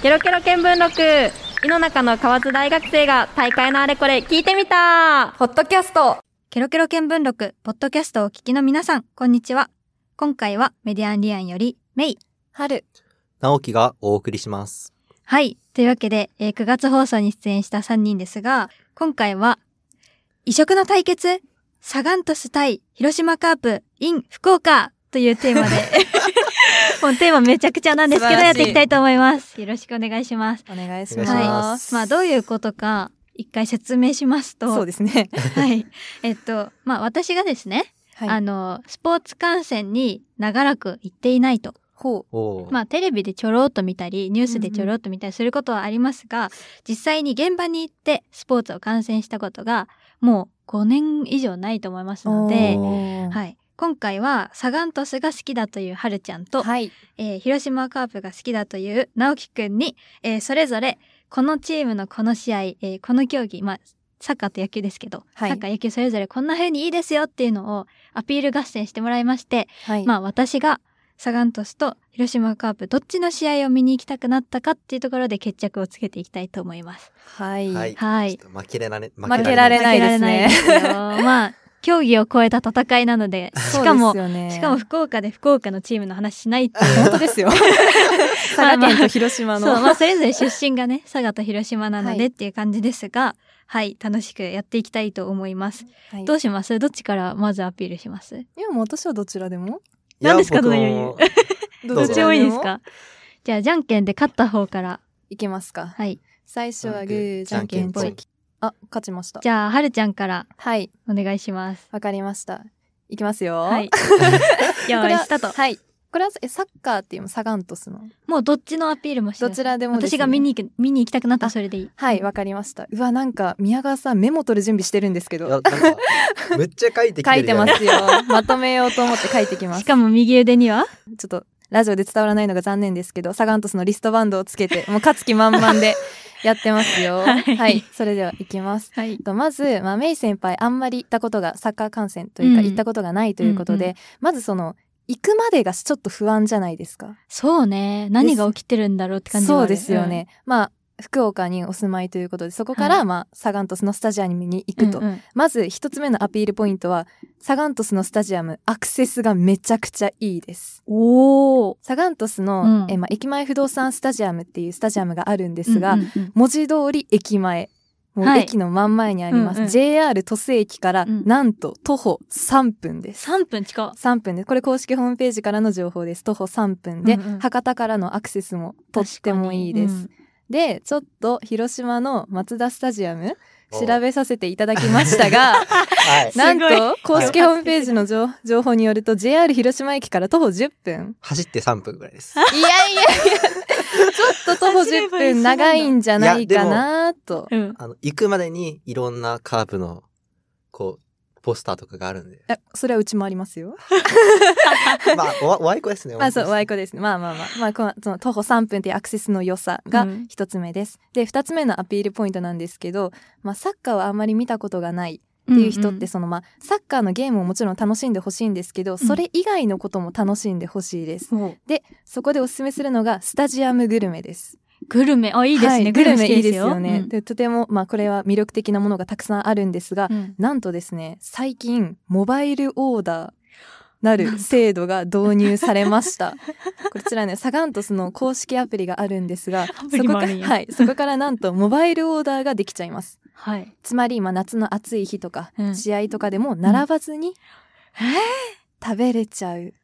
ケロケロ見聞録井の中の河津大学生が大会のあれこれ聞いてみたポッドキャストケロケロ見聞録、ポッドキャストをお聞きの皆さん、こんにちは。今回はメディアンリアンより、メイ。春直樹がお送りします。はい。というわけで、えー9月放送に出演した3人ですが、今回は、異色の対決、サガン鳥栖対広島カープ in 福岡というテーマで、もうテーマめちゃくちゃなんですけど、やっていきたいと思います。よろしくお願いします。お願いしお願いしま。ますまあ、どういうことか、一回説明しますと、そうですね。はい。えっと、まあ、私がですね、はい。あの、スポーツ観戦に長らく行っていないと。ほう。まあ、テレビでちょろっと見たり、ニュースでちょろっと見たりすることはありますが、実際に現場に行ってスポーツを観戦したことが、もう5年以上ないと思いますので、はい。今回は、サガン鳥栖が好きだというはるちゃんと、はい。えー広島カープが好きだという直樹くんに、えーそれぞれ、このチームのこの試合、えーこの競技、まあ、サッカーと野球ですけど、はいサッカー野球それぞれこんな風にいいですよっていうのをアピール合戦してもらいまして、はい。まあ私がサガン鳥栖と広島カープどっちの試合を見に行きたくなったかっていうところで決着をつけていきたいと思います。はい。はいはいちょっと負けられ、負けられないですね負けられないですよまあ、競技を超えた戦いなので、しかも、ねしかも福岡で福岡のチームの話しないっていう。本当ですよ。佐賀県と広島の。そう、まあそれぞれ出身がね、佐賀と広島なのはいでっていう感じですが、はい、楽しくやっていきたいと思います。はいどうします？どっちからまずアピールします？いや、もう私はどちらでも。何ですかどういう どっちもいいですか？じゃあ、じゃんけんで勝った方から。いけますか。はい。最初はグー、じゃんけんぽい。あ、勝ちました。じゃあ、はるちゃんからはい。お願いします。わかりました。いきますよ。はい。用これは意したと。はい。これはえサッカーっていうのサガン鳥栖の？もうどっちのアピールもしてどちらでもね私が見に行く、見に行きたくなったらそれでいい。はい、わかりました。うわ、なんか宮川さんメモ取る準備してるんですけど。めっちゃ書いてきて書るじゃんいてますよ。まとめようと思って書いてきます。しかも右腕には？ちょっとラジオで伝わらないのが残念ですけど、サガン鳥栖のリストバンドをつけて、もう勝つ気満々でやってますよ。はいはい、それでは行きます。はい。とまず、まあ、メイ先輩あんまり行ったことがサッカー観戦というかうん行ったことがないということで、うんうんまずその行くまでがちょっと不安じゃないですか。そうね。何が起きてるんだろうって感じはあるそうですよね。。まあ福岡にお住まいということでそこから、はい。まあサガン鳥栖のスタジアムに行くと、うんうん。うんまず一つ目のアピールポイントはサガン鳥栖のスタジアムアクセスがめちゃくちゃいいです。おー。サガン鳥栖の、うん。えまあ、駅前不動産スタジアムっていうスタジアムがあるんですが、うんうんうん。文字通り駅前。もうはい。駅の真ん前にあります、うんうん。JR 鳥栖駅から、うん。なんと徒歩3分です。3分近3分です。これ公式ホームページからの情報です。徒歩3分で、うんうん。博多からのアクセスもとってもいいです、でちょっと広島の松田スタジアムお調べさせていただきましたが はい。なんと公式ホームページの情情報によると JR 広島駅から徒歩10分。走って3分ぐらいです。いやいやいや、ちょっと徒歩10分長いんじゃないかなと。うん。あの行くまでにいろんなカープのこうポスターとかがあるんでえ、それはうちもありますよ。まあおおあいこですねまあそう、おワイコですね。まあまあまあ。まあ、このその徒歩3分っていうアクセスの良さがうん一つ目です。で、二つ目のアピールポイントなんですけど、まあサッカーはあんまり見たことがないっていう人って、そのまあサッカーのゲームももちろん楽しんでほしいんですけど、それ以外のことも楽しんでほしいです。もうで、そこでおすすめするのがスタジアムグルメです。グルメ、あ、いいですね。はいグルメいいですよね。でとても、まあこれは魅力的なものがたくさんあるんですが、うんなんとですね、最近、モバイルオーダーなる制度が導入されました。こちらね、サガントスの公式アプリがあるんですが、そこかもあるんやはい、そこからなんとモバイルオーダーができちゃいます。はい。つまり、今夏の暑い日とか、うん試合とかでも並ばずに食べれちゃう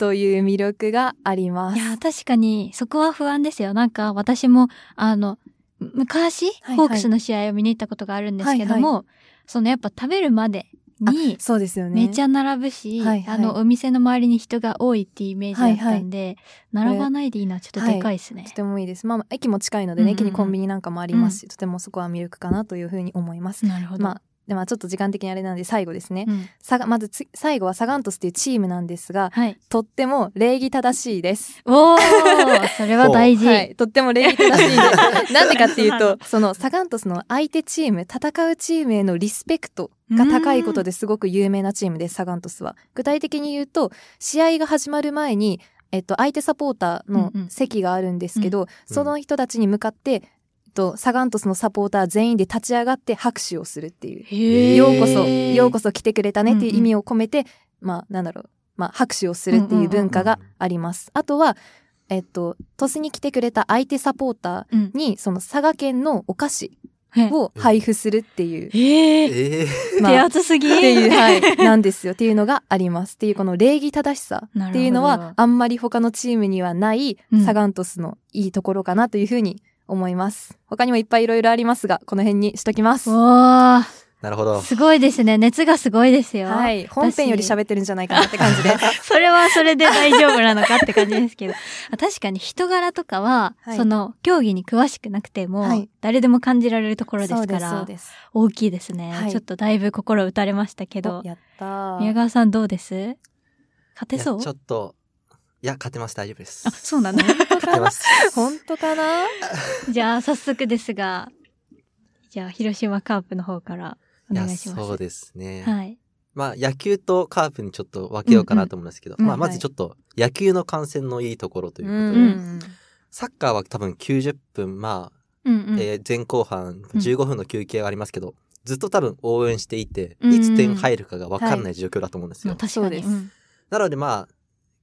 という魅力があります。いや、確かに、そこは不安ですよ。なんか、私も、あの、昔、はいホークスの試合を見に行ったことがあるんですけども、そのやっぱ食べるまでに、そうですよね。めちゃ並ぶし、はいはいあの、お店の周りに人が多いっていうイメージだったんで、並ばないでいいのはちょっとでかいですねと。てもいいです。まあ、駅も近いのでね、うんうんうん駅にコンビニなんかもありますし、とてもそこは魅力かなというふうに思います。なるほど。まあ、でまあちょっと時間的にあれなんで最後ですね。うんまずつ最後はサガントスっていうチームなんですが、はい。とっても礼儀正しいです。おー、それは大事。はい、とっても礼儀正しいです。なんでかっていうと、そのサガントスの相手チーム、戦うチームへのリスペクトが高いことですごく有名なチームです、サガントスは。具体的に言うと、試合が始まる前に、えっと、相手サポーターのうんうん席があるんですけど、その人たちに向かって、と、サガン鳥栖のサポーター全員で立ち上がって拍手をするっていう。ようこそ、ようこそ来てくれたねっていう意味を込めて、まあ、なんだろう、まあ、拍手をするっていう文化があります。あとは、えっと、鳥栖に来てくれた相手サポータうん。ーに、その佐賀県のお菓子へ。を配布するっていう、えー、ええまあ、手厚すぎ。っていう、はい、なんですよ。っていうのがあります。っていうこの礼儀正しさっていうのは、あんまり他のチームにはないうん。サガン鳥栖のいいところかなというふうに思います。他にもいっぱいいろいろありますが、この辺にしときます。おー、なるほど。すごいですね。熱がすごいですよ。はい。本編より喋ってるんじゃないかなって感じです。それはそれで大丈夫なのかって感じですけど。あ確かに人柄とかは、はいその競技に詳しくなくても、はい誰でも感じられるところですそうです、からそう、です。大きいですね、はいちょっとだいぶ心打たれましたけどお、やったー。宮川さんどうです？勝ていやそうちょっと、いや、勝てます。大丈夫です。あ、そうなんだ。勝てます。本当かな じゃあ早速ですが、じゃあ広島カープの方からお願いします。そうですね。はい。まあ、野球とカープにちょっと分けようかなと思うんですけど、まあ、うんうんはいまずちょっと野球の観戦のいいところということで、うんサッカーは多分90分、まあ、うんうん。えー前後半うん15分の休憩がありますけど、ずっと多分応援していて、うんいつ点入るかが分かんない状況だと思うんですよ。まあ確かに。そうですんなのでまあ、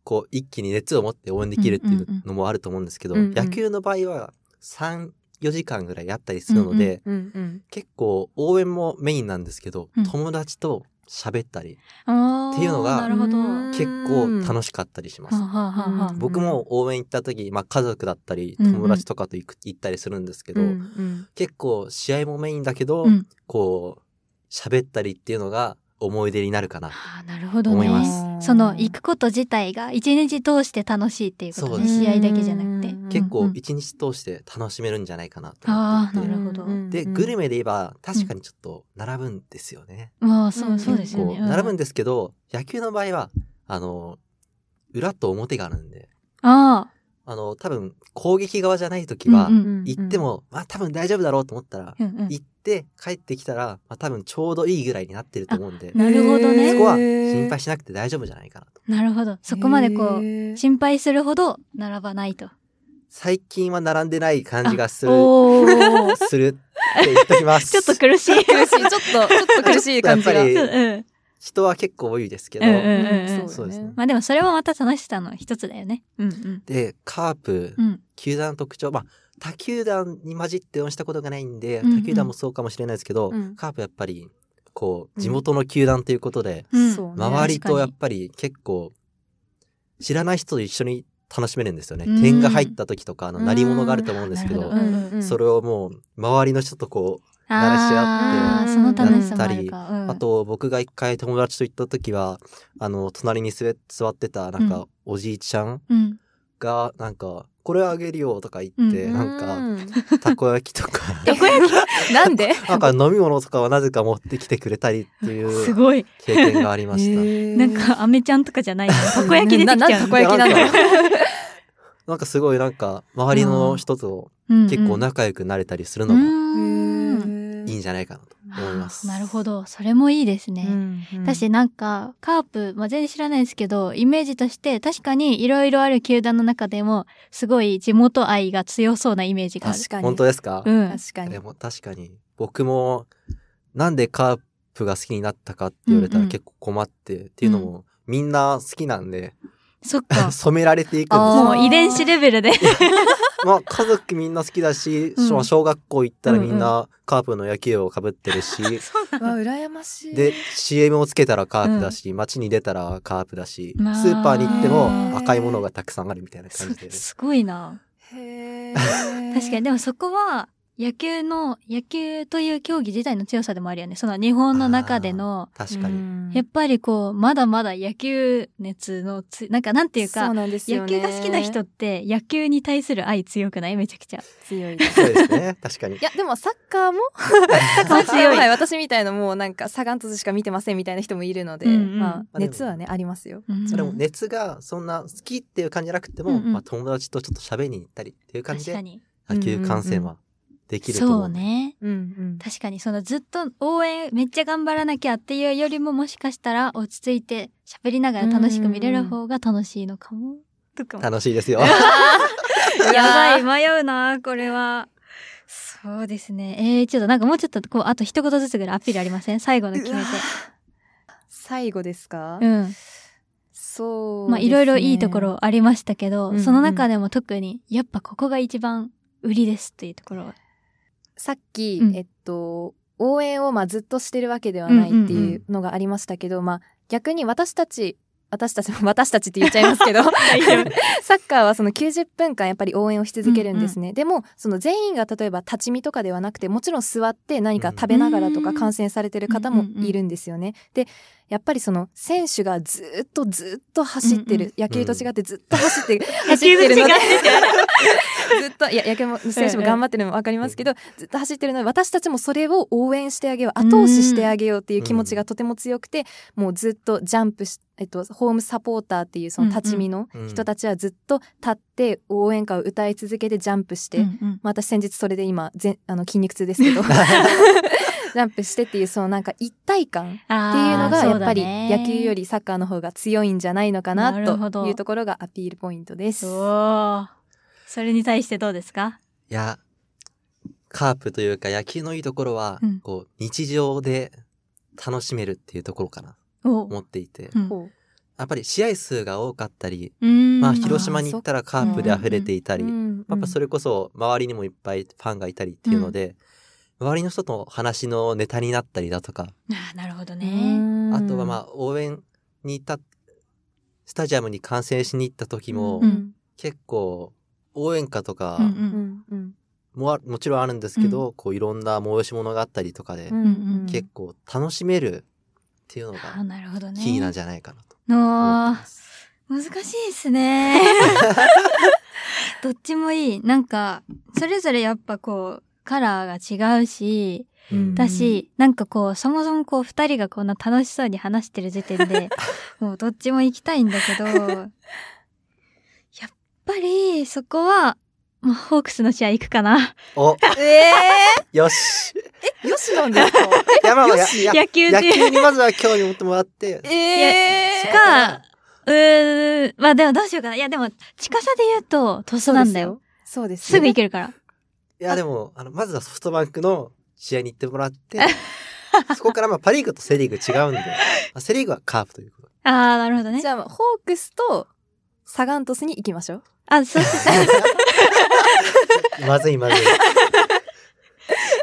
こう一気に熱を持って応援できるっていうのもあると思うんですけど、うんうん野球の場合は3、4時間ぐらいあったりするので、うんうん。結構応援もメインなんですけど、うん。友達と喋ったり、っていうのが結構楽しかったりします。僕も応援行った時、まあ家族だったり、うんうん。友達とかと行く行ったりするんですけど、うんうん。結構試合もメインだけど、うん。こう、喋ったりっていうのが思い出になるかな。ああ、なるほどね思いま。その行くこと自体が一日通して楽しいっていうことね。試合だけじゃなくて。結構うんうん一日通して楽しめるんじゃないかなと思ああ、っていて。なるほど。で、グルメで言えば確かにちょっと並ぶんですよね。まあ、そうう、んそうですよね。並ぶんですけど、野球の場合は、あの、裏と表があるんで、ああの、多分攻撃側じゃない時あ。はう、ん行っても、まあ多分大丈夫だろうと思ったら、うんうんうん行って帰ってきたら、まあ多分ちょうどいいぐらいになってると思うんで、なるほどねそこは心配しなくて大丈夫じゃないかなと。なるほど。そこまでこう、う心配するほど並ばないと。最近は並んでない感じがする。するって言っときます。ちょっと苦しい。苦しい。ちょっと、ちょっと苦しい感じが。やっぱりうん。人は結構多いですけど、うんうんうんん。そうですね。まあでもそれもまた楽しさの一つだよね。うんうん。で、カープ、うん。球団の特徴、まあ、他球団に混じって応援したことがないんで、うんうん。他球団もそうかもしれないですけど、うん。カープやっぱり、こう、うん地元の球団ということで、うん。周りとやっ確ぱり結構、知らない人と一緒に楽しめるんですよね。うん。点が入った時とか、あの、鳴り物があると思うんですけどなるほ、うんうん。それをもう、周りの人とこう、あ鳴らし合ってーその楽しさもあと、僕が一回友達と行った時は、あの、隣に座座ってた、なんか、おじいちゃんうん。が、なんか、これあげるよとか言って、うんなんか、たこ焼きとか、たこ焼き？なんで？なんか飲み物とかはなぜか持ってきてくれたりってすいう ごい。経験がありました。なんか、アメちゃんとかじゃないの？たこ焼き出てきちゃうの？なたこ焼きなのなんかすごいなんか、周りの人と結構仲良くなれたりするのうがん。いいんじゃないかなと思います。なるほど。それもいいですね。私なんか、カープ、まあ、全然知らないですけど、イメージとして確かにいろいろある球団の中でも、すごい地元愛が強そうなイメージがある。確かに。本当ですか、うん。確かにで。も確かに、僕も、なんでカープが好きになったかって言われたうんうんら結構困って、っていうのも、みんな好きなんで、そっか。染められていくんです。もう遺伝子レベルで。まあ家族みんな好きだし、うん小小学校行ったらみんうんなカープの野球をかぶってるし、そうなわ、羨ましい。で、CM をつけたらカープだし、街に出たらカープだし、スまあーパーに行っても赤いものがたくさんあるみたいな感じで。すごいな。へー確かに、でもそこは、野球の、野球という競技自体の強さでもあるよね。その日本の中での、確かに。やっぱりこう、まだまだ野球熱のつ、なんかなんていうかそう、なんですよね野球が好きな人って野球に対する愛強くない？めちゃくちゃ。強いです。そうですね。確かにい。や、でもサッカーも、あ強いはい、私みたいなもうなんかサガン鳥栖しか見てませんみたいな人もいるので、うんうんまあ、熱はね、ありますよ。うんそれも熱がそんな好きっていう感じじゃなくても、うんうんまあ友達とちょっと喋りに行ったりっていう感じで。野球観戦はできると思う。そうね。うんうん。確かにそのずっと応援めっちゃ頑張らなきゃっていうよりももしかしたら落ち着いて喋りながら楽しく見れる方が楽しいのかも。とかも。楽しいですよ。やばい、迷うな、これは。そうですね。えー、ちょっとなんかもうちょっと、こう、あと一言ずつぐらいアピールありません？最後の決めて。最後ですか、うん。そう、まあ、いろいろいいとこ。ろありましたけど、うんうんその中でも特に、やっぱここが一番売りですっていうところは。さっき、うんえっと、応援をまあずっとしてるわけではないっていうのがありましたけど、まあ逆に私たち、私たちも 私たちって言っちゃいますけど、サッカーはその90分間やっぱり応援をし続けるんですね。でも、その全員が例えば立ち見とかではなくて、もちろん座って何か食べながらとかうん観戦されてる方もいるんですよね。で、やっぱりその選手がずっとずっと走ってる、うん野球と違ってずっと走ってる、野 走ってるので ずっといや野球も選手も頑張ってるのも分かりますけど、ずっと走ってるので私たちもそれを応援してあげよう後押ししてあげようっていう気持ちがとても強くて、もうずっとジャンプし、えっと、ホームサポーターっていうその立ち見のうん人たちはずっと立って応援歌を歌い続けてジャンプして、うんうん。まあ、私先日それで今ぜあの筋肉痛ですけど ジャンプしてっていうそのなんか一体感っていうのがやっぱり野球よりりサッカーの方が強いんじゃないのかななるほどというところがアピールポイントです。それに対してどうですか？いや、カープというか野球のいいところは、うん。こう、日常で楽しめるっていうところかな、お。思っていて。うん。ほやっぱり試合数が多かったり、まあ広島に行ったらカープで溢れていたり、うん。やっぱそれこそ周りにもいっぱいファンがいたりっていうので、周りの人と話のネタになったりだとか、あーなるほどうね。んあとはまあ応援に行った、スタジアムに観戦しに行った時も、うん結構応援歌とかうんううんんうんもあもちろんあるんですけど、こういろんな催し物があったりとかで、うんうん結構楽しめるっていうのがなるほどね。キーなんじゃないかなと思ってのます。難しいですね。どっちもいい。なんか、それぞれやっぱこう、カラーが違うし、うん。だし、なんかこう、そもそもこう、二人がこんな楽しそうに話してる時点で、もうどっちも行きたいんだけど、やっぱり、そこは、まあ、ホークスの試合行くかな。お。えよし。ー、よしなんですか？いやま野球野球にまずは興味持ってもらって、えか、うーん、まあでもどうしようかな。いやでも、近さで言うと、鳥栖なんだよ。。そうですすぐ行けるから。いやでも、あの、まずはソフトバンクの試合に行ってもらって、そこからまあパリーグとセリーグ違うんで、まあセリーグはカープということで。ああ、なるほどねじ。ゃあ、ホークスとサガン鳥栖に行きましょう。あ、そうそうそう。まずいまずい。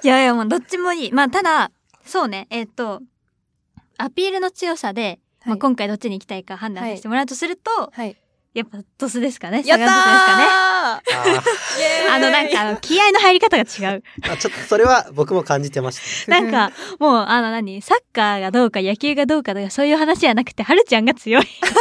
いやいや、もうどっちもいい。まあ、ただ、そうね、えっと、アピールの強さで、まあ、はい今回どっちに行きたいか判断させてもらうとすると、はい。やっぱトスですかね。やったかね。ああの、なんか、あの、気合の入り方が違う。ーあちょっとそれは僕も感じてましなんか、もう、あの、何サッカーがどうか、野球がどうかとか、そういう話じゃなくて、はるちゃんが強い。た。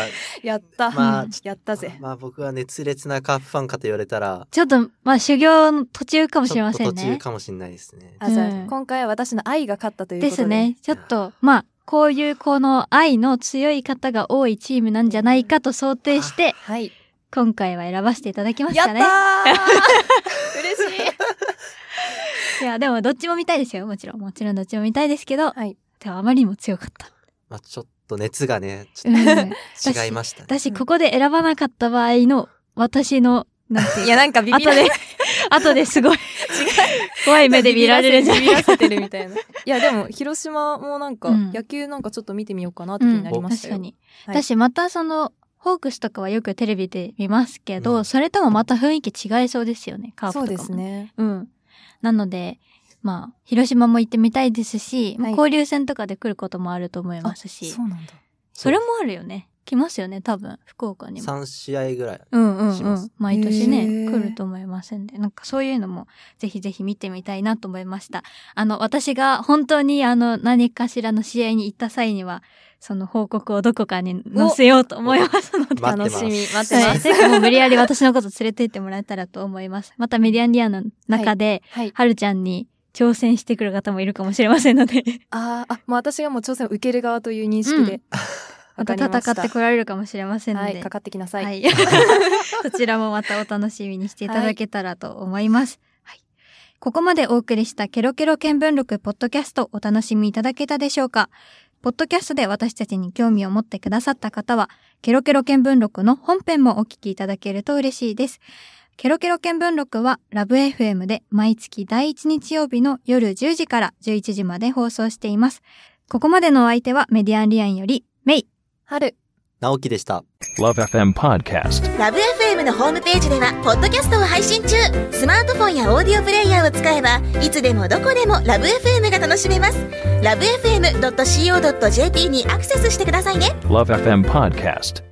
はいやった。まあうんやったぜ。まあ僕は熱烈なカープファンかと言われたら、ちょっと、まあ、修行の途中かもしちょっとれませんね。途中かもしれないですね。あ、じゃあ、うん今回は私の愛が勝ったということで。ですね。ちょっと、まあ、こういうこの愛の強い方が多いチームなんじゃないかと想定して、はい。今回は選ばせていただきましやった。嬉しい。いや、でもどっちも見たいですよ。もちろん。もちろんどっちも見たいですけど、はい。でもあまりにも強かった。まあちょっと熱がね、ちょうん。っ と違いましたね。私、ここで選ばなかった場合の私の、なんていや、なんかビビ後で、後ですごい、怖い目で見られるんじゃないビビらせてるみたいな。いや、でも、広島もなんか、うん野球なんかちょっと見てみようかなって気になりましたよ。確かに。はい私、またその、ホークスとかはよくテレビで見ますけど、うんそれともまた雰囲気違いそうですよね、カープとかも。そうです。ね。うん。なので、まあ、広島も行ってみたいですし、まあはい交流戦とかで来ることもあると思いますし、そうなんだ。それもあるよね。来ますよね、多分、福岡にも。3試合ぐらい。うんうんうんします。毎年ね、来ると思いますんで、なんかそういうのもぜひぜひ見てみたいなと思いました。あの、私が本当にあの、何かしらの試合に行った際には、その報告をどこかに載せようと思いますので。楽しみ、待ってはい。ます。ぜひもう無理やり私のこと連れて行ってもらえたらと思います。またメディアンディアンの中で、はい。はるちゃんに挑戦してくる方もいるかもしれませんので、あーあ、もう私がもう挑戦を受ける側という認識で。また戦ってこられるかもしれませんので、はい、かかってきなさい。はい。そちらもまたお楽しみにしていただけたらと思います。はい。ここまでお送りしたケロケロ見聞録ポッドキャストお楽しみいただけたでしょうか？ポッドキャストで私たちに興味を持ってくださった方は、ケロケロ見聞録の本編もお聞きいただけると嬉しいです。ケロケロ見聞録はラブ FM で毎月第1日曜日の夜10時から11時まで放送しています。ここまでのお相手はメディアンリアンよりメイ。春。直樹でした。Love FM Podcast. ラブ f m のホームページではポッドキャストを配信中スマートフォンやオーディオプレイヤーを使えばいつでもどこでもラブ f m が楽しめますラブ FM.co.jp にアクセスしてくださいね Love FM Podcast.